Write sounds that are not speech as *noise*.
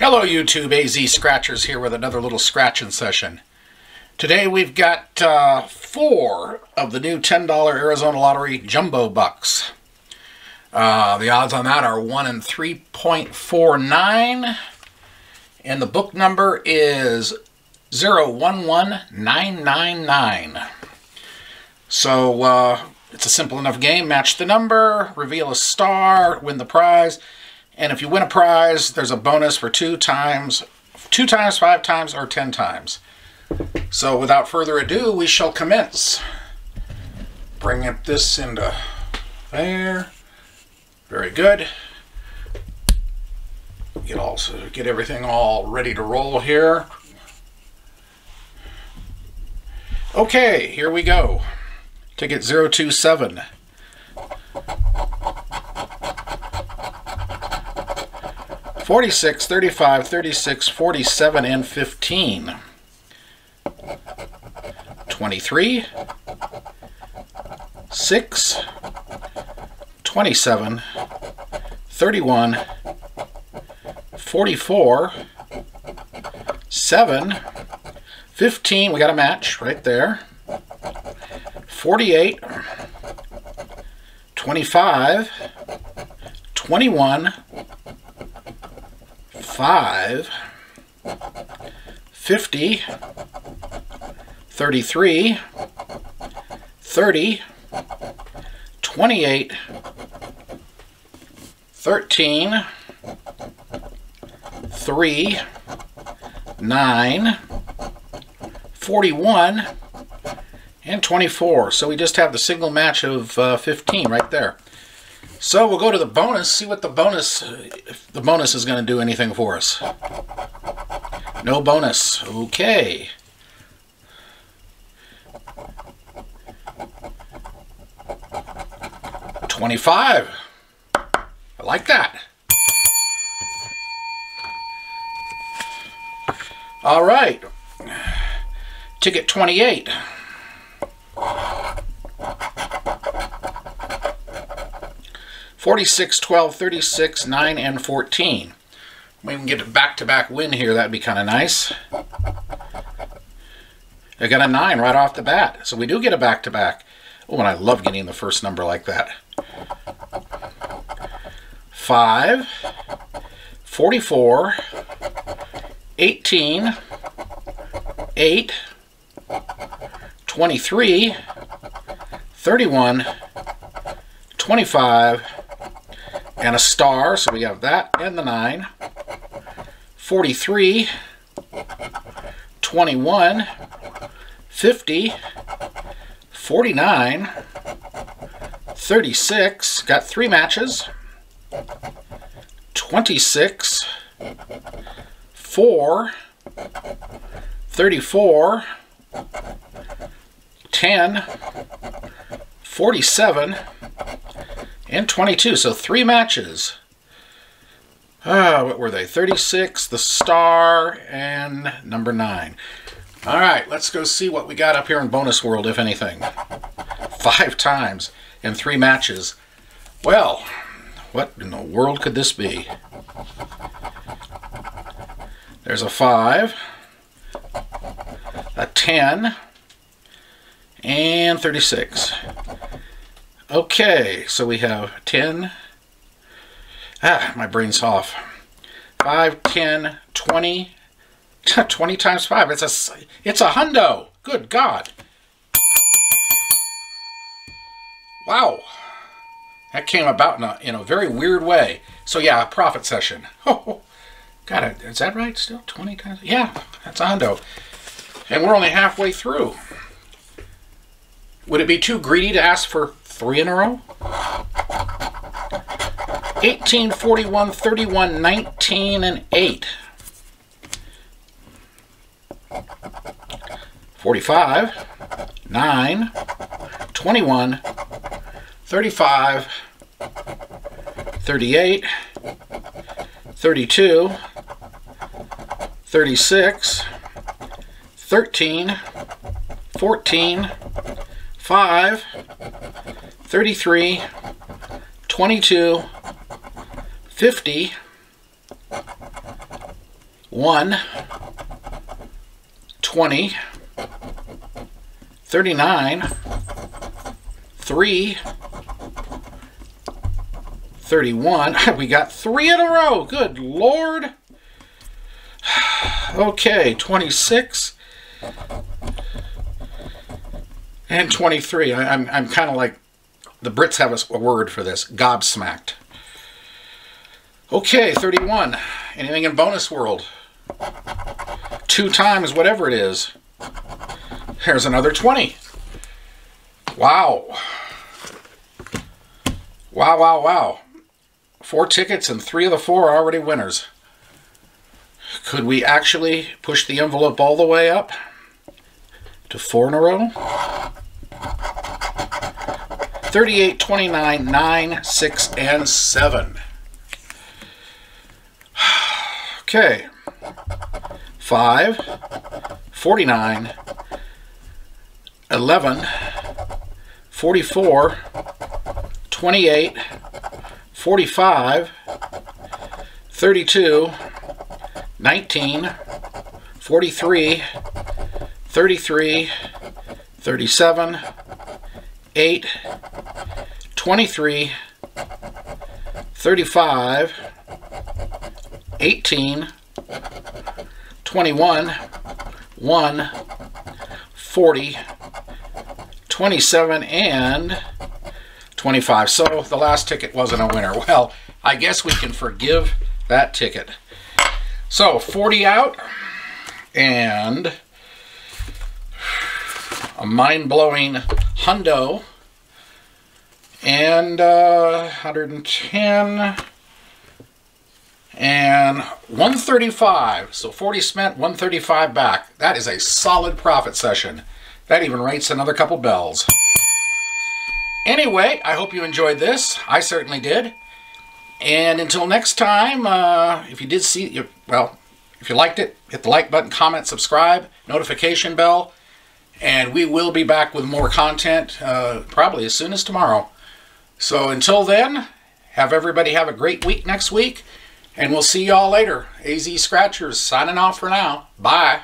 Hello YouTube, AZ Scratchers here with another little scratching session. Today we've got uh, four of the new $10 Arizona Lottery Jumbo Bucks. Uh, the odds on that are 1 in 3.49 and the book number is 011999. So uh, it's a simple enough game. Match the number, reveal a star, win the prize. And if you win a prize, there's a bonus for two times, two times, five times, or ten times. So without further ado, we shall commence. Bring up this into there. Very good. Get also get everything all ready to roll here. Okay, here we go. Ticket 027. 46, 35, 36, 47, and 15. 23, 6, 27, 31, 44, 7, 15, we got a match right there, 48, 25, 21, 5, 50, 33, 30, 28, 13, 3, 9, 41, and 24. So we just have the single match of uh, 15 right there. So we'll go to the bonus, see what the bonus, if the bonus is going to do anything for us. No bonus. Okay. Twenty-five. I like that. All right. Ticket 28. 46, 12, 36, 9, and 14. We can get a back-to-back -back win here. That'd be kind of nice. I got a 9 right off the bat. So we do get a back-to-back. -back. Oh, and I love getting the first number like that. 5, 44, 18, 8, 23, 31, 25, and a star, so we have that and the 9. 43, 21, 50, 49, 36, got three matches, 26, 4, 34, 10, 47, and 22. So three matches. Ah, what were they? 36, the star, and number 9. All right, let's go see what we got up here in Bonus World, if anything. *laughs* Five times in three matches. Well, what in the world could this be? There's a 5, a 10, and 36. Okay, so we have 10. Ah, my brain's off. 5, 10, 20. *laughs* 20 times 5. It's a, it's a hundo. Good God. Wow. That came about in a, in a very weird way. So yeah, a profit session. Oh, got it. Is that right still? 20 times? Yeah, that's a hundo. And we're only halfway through. Would it be too greedy to ask for three in a row. 18, 41, 31, 19, and 8. 45, 9, 21, 35, 38, 32, 36, 13, 14, 5, 33, 22, 50, 1, 20, 39, 3, 31. *laughs* We got three in a row. Good Lord. *sighs* Okay, 26 and 23. I, I'm, I'm kind of like, the Brits have a, a word for this, gobsmacked. Okay, 31. Anything in bonus world? Two times whatever it is. Here's another 20. Wow. Wow, wow, wow. Four tickets and three of the four are already winners. Could we actually push the envelope all the way up to four in a row? 38, 29, 9, 6, and 7. *sighs* Okay. 5, 49, 11, 44, 28, 45, 32, 19, 43, 33, 37, 8, 23, 35, 18, 21, 1, 40, 27, and 25. So the last ticket wasn't a winner. *laughs* Well, I guess we can forgive that ticket. So 40 out and a mind-blowing hundo and uh, 110 and 135 so 40 spent 135 back. That is a solid profit session. That even rates another couple bells. Anyway i hope you enjoyed this. I certainly did. And until next time, uh, if you did see, well, if you liked it, hit the like button, comment, subscribe, notification bell, and we will be back with more content uh, probably as soon as tomorrow. So until then, have everybody have a great week next week, and we'll see y'all later. AZ Scratchers signing off for now. Bye.